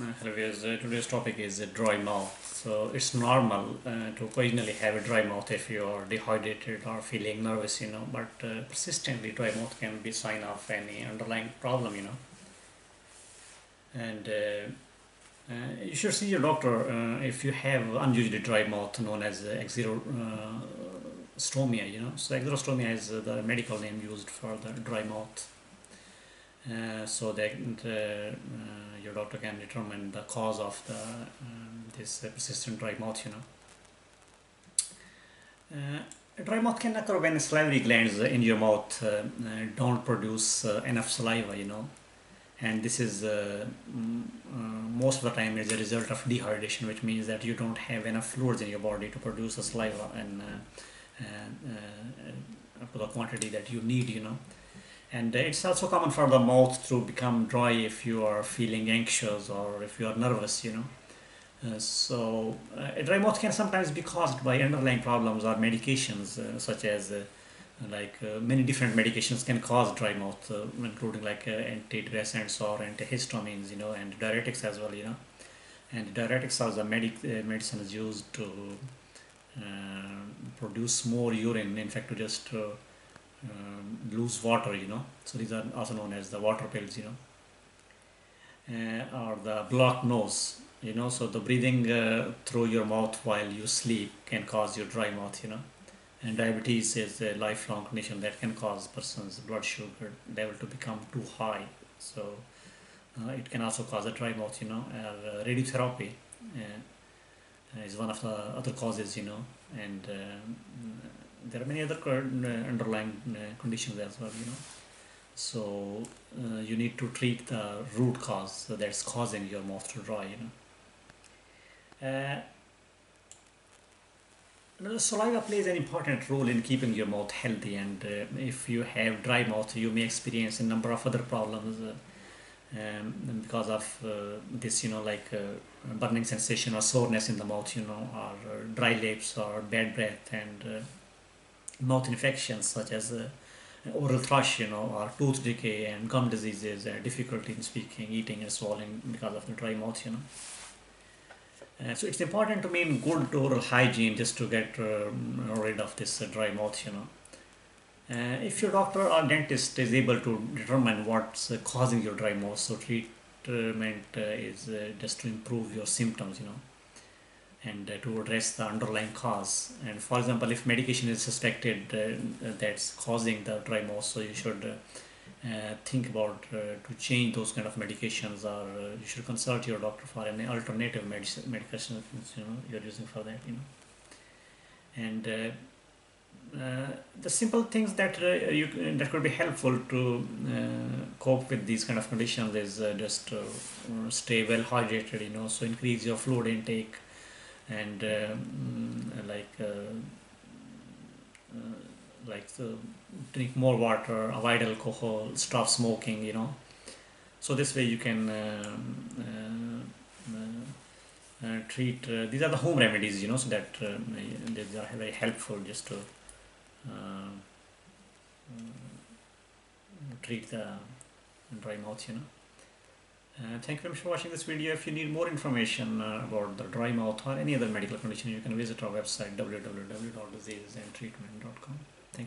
Uh, hello viewers, uh, today's topic is uh, dry mouth. So it's normal uh, to occasionally have a dry mouth if you are dehydrated or feeling nervous, you know, but uh, persistently dry mouth can be sign of any underlying problem, you know. And uh, uh, you should see your doctor uh, if you have unusually dry mouth known as uh, xerostomia, you know. So xerostomia is uh, the medical name used for the dry mouth. Uh, so that uh, uh, your doctor can determine the cause of the um, this persistent dry mouth you know. Uh, dry mouth can occur when salivary glands in your mouth uh, uh, don't produce enough saliva you know. And this is uh, mm, uh, most of the time is a result of dehydration which means that you don't have enough fluids in your body to produce the saliva and uh, the quantity that you need you know and it's also common for the mouth to become dry if you are feeling anxious or if you are nervous you know? Uh, so uh, a dry mouth can sometimes be caused by underlying problems or medications uh, such as uh, like uh, many different medications can cause dry mouth uh, including like uh, antidepressants or antihistamines you know and diuretics as well you know? And diuretics are the medic uh, medicines used to uh, produce more urine. In fact to just uh, lose water you know. So these are also known as the water pills you know. Uh, or the blocked nose you know. So the breathing uh, through your mouth while you sleep can cause your dry mouth you know. And diabetes is a lifelong condition that can cause person's blood sugar level to become too high. So uh, it can also cause a dry mouth you know uh, radiotherapy uh, is one of the other causes you know. And um, there are many other underlying conditions as well you know. So uh, you need to treat the root cause that's causing your mouth to dry you know. Uh, saliva plays an important role in keeping your mouth healthy and uh, if you have dry mouth you may experience a number of other problems uh, um, because of uh, this you know like uh, burning sensation or soreness in the mouth you know or dry lips or bad breath and mouth infections such as uh, oral thrush, you know, or tooth decay and gum diseases, and difficulty in speaking, eating, and swallowing because of the dry mouth, you know. Uh, so it's important to maintain good oral hygiene just to get um, rid of this uh, dry mouth, you know. Uh, if your doctor or dentist is able to determine what's uh, causing your dry mouth, so treatment uh, is uh, just to improve your symptoms, you know and uh, to address the underlying cause. And for example, if medication is suspected uh, that's causing the dry mouth, so you should uh, uh, think about uh, to change those kind of medications, or uh, you should consult your doctor for any alternative medic- medication you know you're using for that. You know, and the simple things that you that could be helpful to cope with these kind of conditions is just stay well hydrated. You know, so increase your fluid intake and um, like uh, uh, like drink more water, avoid alcohol, stop smoking. You know, so this way you can uh, uh, treat. Uh, these are the home remedies, you know, so that these are very helpful just to uh, treat the dry mouth. You know. Uh, thank you very much for watching this video. If you need more information uh, about the dry mouth or any other medical condition, you can visit our website www.diseasesandtreatment.com.